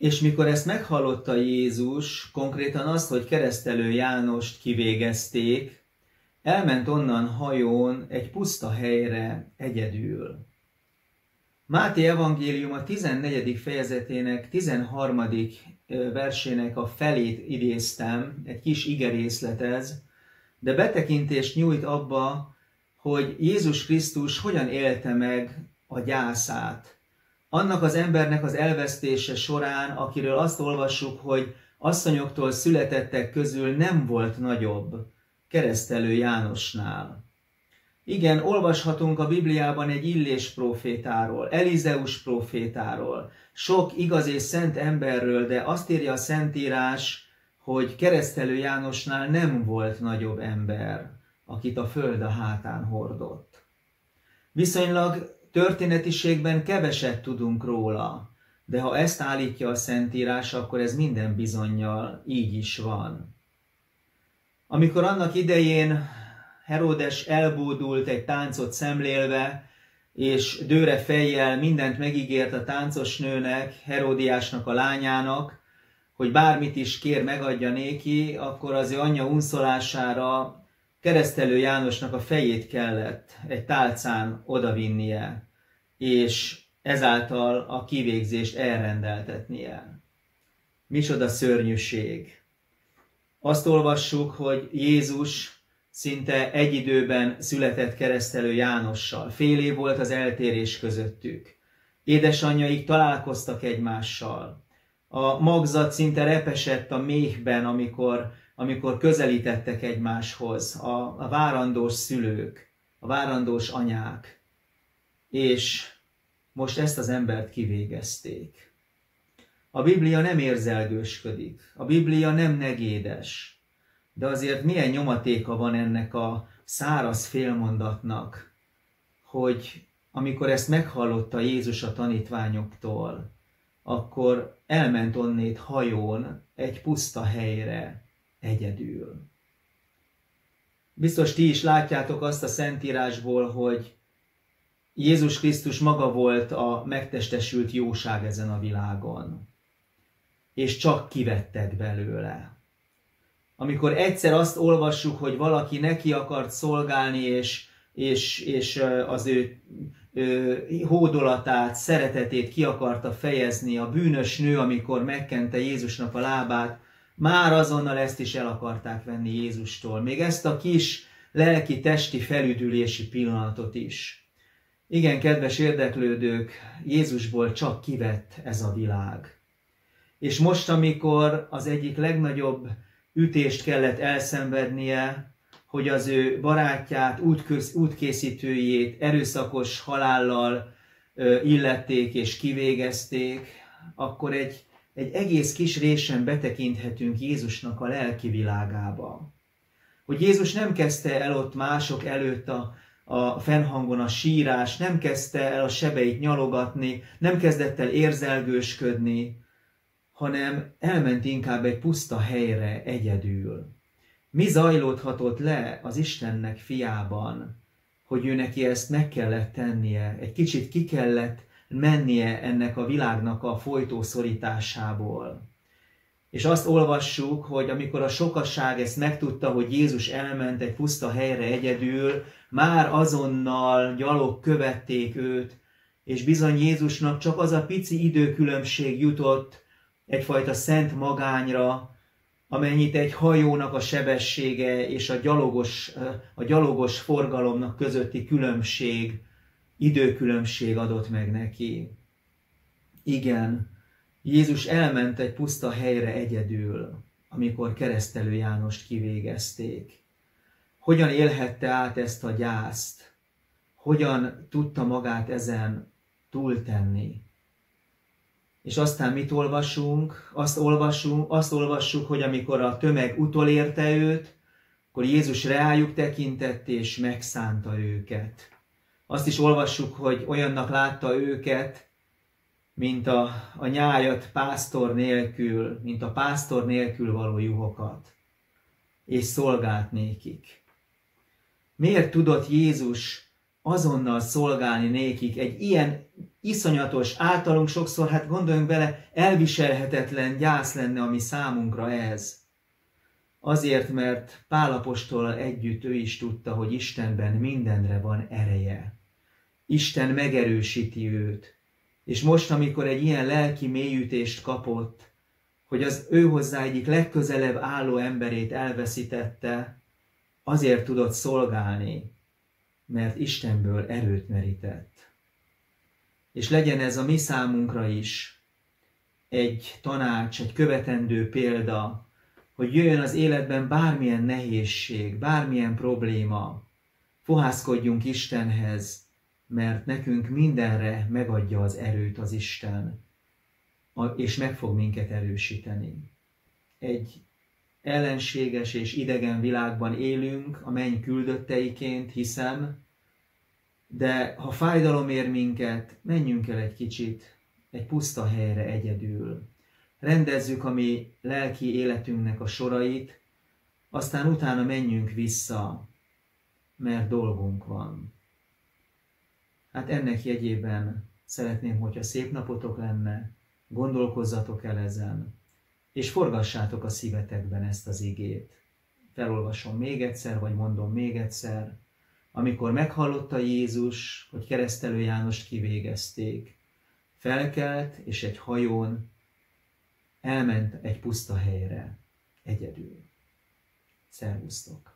És mikor ezt meghallotta Jézus, konkrétan azt, hogy keresztelő Jánost kivégezték, elment onnan hajón egy puszta helyre egyedül. Máté evangélium a 14. fejezetének 13. versének a felét idéztem, egy kis igerészlet ez, de betekintést nyújt abba, hogy Jézus Krisztus hogyan élte meg a gyászát. Annak az embernek az elvesztése során, akiről azt olvassuk, hogy asszonyoktól születettek közül nem volt nagyobb, keresztelő Jánosnál. Igen, olvashatunk a Bibliában egy Illés profétáról, Elizeus profétáról, sok igaz és szent emberről, de azt írja a Szentírás, hogy keresztelő Jánosnál nem volt nagyobb ember, akit a föld a hátán hordott. Viszonylag történetiségben keveset tudunk róla, de ha ezt állítja a Szentírás, akkor ez minden bizonyal így is van. Amikor annak idején Herodes elbódult egy táncot szemlélve, és dőre fejjel mindent megígért a táncos nőnek, Heródiásnak a lányának, hogy bármit is kér, megadja néki, akkor az ő anyja unszolására keresztelő Jánosnak a fejét kellett egy tálcán odavinnie, és ezáltal a kivégzést elrendeltetnie. Micsoda szörnyűség! Azt olvassuk, hogy Jézus szinte egy időben született keresztelő Jánossal. Fél év volt az eltérés közöttük. Édesanyjaik találkoztak egymással. A magzat szinte repesett a méhben, amikor amikor közelítettek egymáshoz a, a várandós szülők, a várandós anyák, és most ezt az embert kivégezték. A Biblia nem érzelgősködik, a Biblia nem negédes, de azért milyen nyomatéka van ennek a száraz félmondatnak, hogy amikor ezt meghallotta Jézus a tanítványoktól, akkor elment onnét hajón egy puszta helyre, egyedül. Biztos ti is látjátok azt a Szentírásból, hogy Jézus Krisztus maga volt a megtestesült jóság ezen a világon, és csak kivettek belőle. Amikor egyszer azt olvassuk, hogy valaki neki akart szolgálni, és, és, és az ő, ő hódolatát, szeretetét ki akarta fejezni, a bűnös nő, amikor megkente Jézusnak a lábát, már azonnal ezt is el akarták venni Jézustól. Még ezt a kis lelki-testi felüdülési pillanatot is. Igen, kedves érdeklődők, Jézusból csak kivett ez a világ. És most, amikor az egyik legnagyobb ütést kellett elszenvednie, hogy az ő barátját, útkészítőjét erőszakos halállal illették és kivégezték, akkor egy egy egész kis résen betekinthetünk Jézusnak a lelki világába. Hogy Jézus nem kezdte el ott mások előtt a, a fennhangon a sírás, nem kezdte el a sebeit nyalogatni, nem kezdett el érzelgősködni, hanem elment inkább egy puszta helyre egyedül. Mi zajlódhatott le az Istennek fiában, hogy ő neki ezt meg kellett tennie, egy kicsit ki kellett mennie ennek a világnak a folytószorításából. És azt olvassuk, hogy amikor a sokasság ezt megtudta, hogy Jézus elment egy puszta helyre egyedül, már azonnal gyalog követték őt, és bizony Jézusnak csak az a pici időkülönbség jutott egyfajta szent magányra, amennyit egy hajónak a sebessége és a gyalogos, a gyalogos forgalomnak közötti különbség időkülönbség adott meg neki. Igen, Jézus elment egy puszta helyre egyedül, amikor keresztelő Jánost kivégezték. Hogyan élhette át ezt a gyászt? Hogyan tudta magát ezen túltenni? És aztán mit olvasunk? Azt olvasunk, azt olvassuk, hogy amikor a tömeg utolérte őt, akkor Jézus reájuk tekintett és megszánta őket. Azt is olvassuk, hogy olyannak látta őket, mint a, a nyájat pásztor nélkül, mint a pásztor nélkül való juhokat, és szolgált nékik. Miért tudott Jézus azonnal szolgálni nékik egy ilyen iszonyatos, általunk sokszor, hát gondoljunk bele, elviselhetetlen gyász lenne, ami számunkra ez. Azért, mert Pálapostól együtt ő is tudta, hogy Istenben mindenre van ereje. Isten megerősíti őt. És most, amikor egy ilyen lelki mélyütést kapott, hogy az ő hozzá egyik legközelebb álló emberét elveszítette, azért tudott szolgálni, mert Istenből erőt merített. És legyen ez a mi számunkra is egy tanács, egy követendő példa, hogy jöjjön az életben bármilyen nehézség, bármilyen probléma, fohászkodjunk Istenhez, mert nekünk mindenre megadja az erőt az Isten, és meg fog minket erősíteni. Egy ellenséges és idegen világban élünk, a menny küldötteiként, hiszem, de ha fájdalom ér minket, menjünk el egy kicsit egy puszta helyre egyedül. Rendezzük a mi lelki életünknek a sorait, aztán utána menjünk vissza, mert dolgunk van. Hát ennek jegyében szeretném, hogyha szép napotok lenne, gondolkozzatok el ezen, és forgassátok a szívetekben ezt az igét. Felolvasom még egyszer, vagy mondom még egyszer. Amikor meghallotta Jézus, hogy keresztelő Jánost kivégezték, felkelt, és egy hajón elment egy puszta helyre, egyedül. Szervusztok!